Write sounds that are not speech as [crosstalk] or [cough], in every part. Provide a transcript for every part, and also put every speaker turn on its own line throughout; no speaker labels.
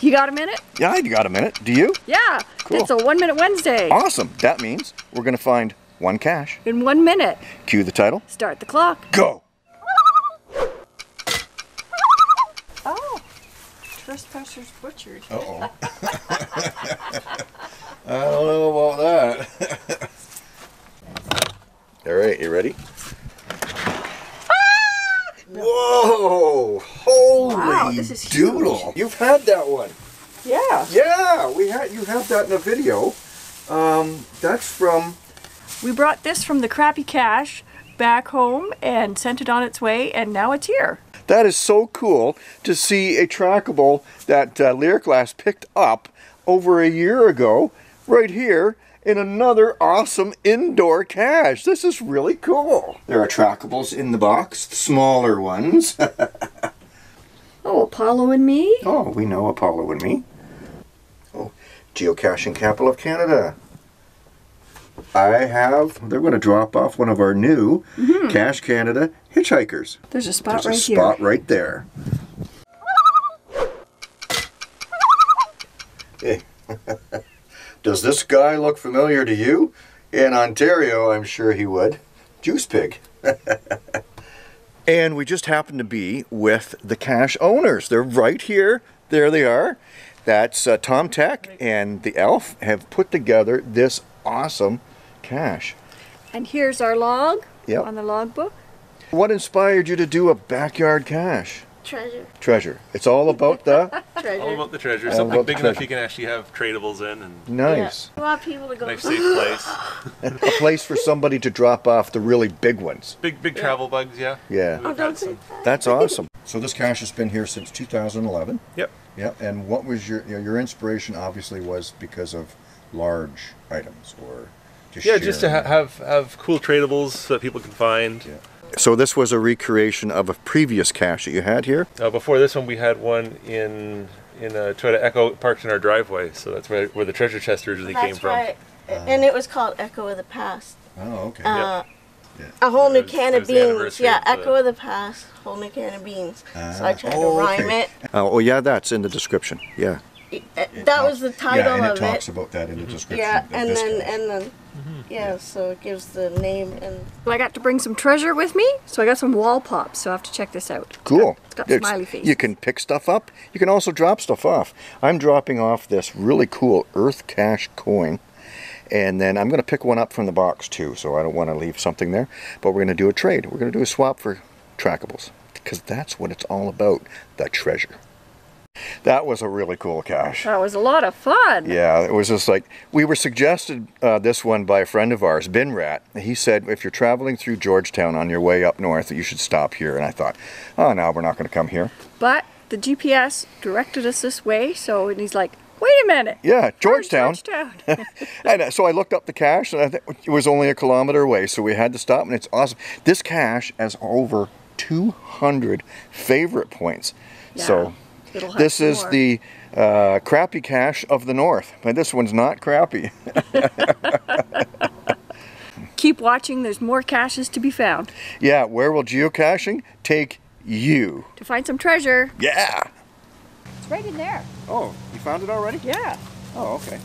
You got a minute?
Yeah, I got a minute. Do you?
Yeah.
Cool.
It's a one minute Wednesday.
Awesome. That means we're going to find one cache.
In one minute.
Cue the title.
Start the clock.
Go.
Oh. Trespassers butchered.
Uh-oh. [laughs] I don't know about that. [laughs] All right, you ready?
Wow, this is
doodle!
huge.
You've had that one.
Yeah.
Yeah, we had you have that in a video. Um, that's from
We brought this from the crappy cache back home and sent it on its way, and now it's here.
That is so cool to see a trackable that uh, Lyriclass picked up over a year ago, right here in another awesome indoor cache. This is really cool. There are trackables in the box, smaller ones. [laughs]
Apollo and me?
oh, we know Apollo and me. Oh, geocaching capital of Canada. I have, they're going to drop off one of our new mm-hmm. Cache Canada hitchhikers.
There's a spot right here.
There's
right
a spot right there. Hey. Eh. [laughs] Does this guy look familiar to you? In Ontario, I'm sure he would. Juice Pig. [laughs] and we just happen to be with the cache owners. They're right here. There they are. That's uh, Tom Tech and the Elf have put together this awesome cache.
And here's our log
Yep.
on the logbook.
What inspired you to do a backyard cache?
Treasure.
Treasure. It's all about the [laughs]
Treasure.
All about the treasure.
All
Something
about the
big enough you can actually have tradables in and
nice.
We want people to go.
nice safe place. [laughs]
a place for somebody to drop off the really big ones.
Big big travel bugs, yeah.
Yeah.
Oh,
We've
don't say that.
That's awesome. So this cache has been here since 2011.
Yep.
Yeah. And what was your you know, your inspiration? Obviously, was because of large items or just
Yeah, just to ha- have have cool tradables so that people can find.
Yeah. So this was a recreation of a previous cache that you had here.
Uh, before this one, we had one in in uh, Toyota Echo parked in our driveway, so that's where, where the treasure chest originally came
That's
from.
right. and it was called Echo of the Past.
Oh, okay.
Uh,
Yeah.
A whole new
It was-
can
it
of
was the
beans.
anniversary
Yeah,
of the-
Echo of the Past, whole new can of beans. so I
Ah.
tried
Oh,
to rhyme
okay.
it.
Oh, oh, yeah, that's in the description. Yeah.
Uh, That was the title
yeah, and it
of
talks
it.
about that in the description.
Yeah, and then
cache.
and then yeah, so it gives the name and
I got to bring some treasure with me, so I got some wall pops, so I have to check this out.
Cool.
It's got
It's-
smiley faces.
You can pick stuff up. You can also drop stuff off. I'm dropping off this really cool EarthCache coin. And then I'm going to pick one up from the box too, so I don't want to leave something there. But we're going to do a trade. We're going to do a swap for trackables. Because that's what it's all about the treasure. That was a really cool cache.
That was a lot of fun.
Yeah, it was just like we were suggested uh, this one by a friend of ours, Bin Rat. He said if you're traveling through Georgetown on your way up north, that you should stop here. And I thought, oh no, we're not going to come here.
But the GPS directed us this way, so and he's like, wait a minute.
Yeah, Georgetown.
Georgetown. [laughs]
and uh, so I looked up the cache, and I think it was only a kilometer away. So we had to stop, and it's awesome. This cache has over 200 favorite points. So
It'll have
this is
more.
the uh, crappy cache of the north, but this one's not crappy. [laughs]
Keep watching, there's more caches to be found.
yeah, where will geocaching take you?
To find some treasure.
Yeah.
It's right in there.
Oh, you found it already?
Yeah.
Oh, okay.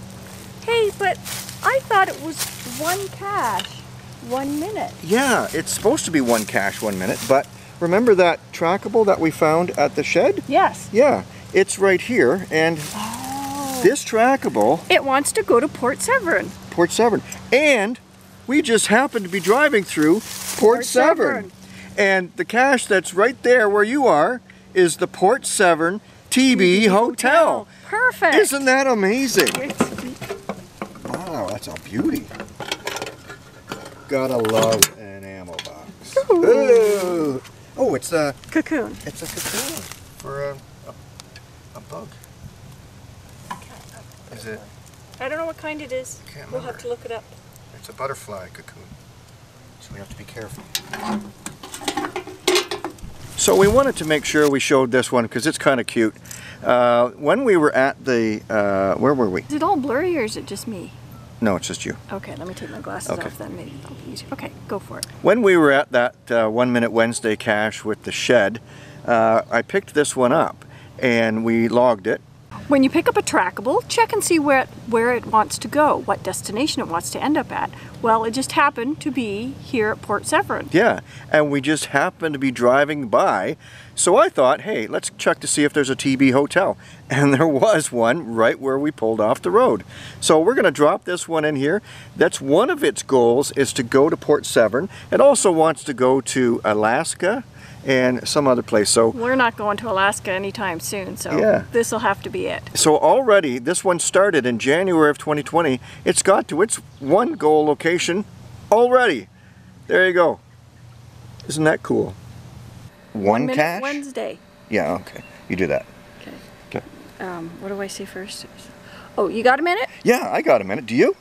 Hey, but I thought it was one cache, one minute.
Yeah, it's supposed to be one cache one minute, but remember that trackable that we found at the shed?
Yes.
Yeah, it's right here, and
Oh.
this trackable,
It wants to go to Port Severn.
Port Severn, and we just happened to be driving through Port,
Port
Severn.
Severn.
And the cache that's right there where you are is the Port Severn TB Hotel.
Perfect.
Isn't that amazing? Wow, that's a beauty. Gotta love an ammo box. Ooh. Oh, it's a
cocoon.
it's a cocoon for a, a, a bug. Is it?
I don't know what kind it is.
Can't
We'll have to look it up.
It's a butterfly cocoon. So we have to be careful. So we wanted to make sure we showed this one because it's kind of cute. Uh, when we were at the, uh, where were we?
Is it all blurry or is it just me?
No, it's just you.
Okay, let me take my glasses
Okay.
off then. Maybe that'll be easier. Okay, go for it.
When we were at that uh, One Minute Wednesday cache with the shed, uh, I picked this one up and we logged it.
When you pick up a trackable, check and see where where it wants to go, what destination it wants to end up at. Well, it just happened to be here at Port Severn.
Yeah, and we just happened to be driving by, so I thought, hey, let's check to see if there's a TB hotel. [laughs] And there was one right where we pulled off the road. So we're going to drop this one in here. That's one of its goals is to go to Port Severn. It also wants to go to Alaska and some other place. So
We're not going to Alaska anytime soon, so
Yeah.
this will have to be it.
So already, this one started in January of 2020. It's got to its one goal location already. There you go. Isn't that cool? One
Minute
cache?
Wednesday.
Yeah, okay. You do that.
Okay.
Okay.
Um, what do I say first? Oh, you got a minute?
Yeah, I got a minute. Do you?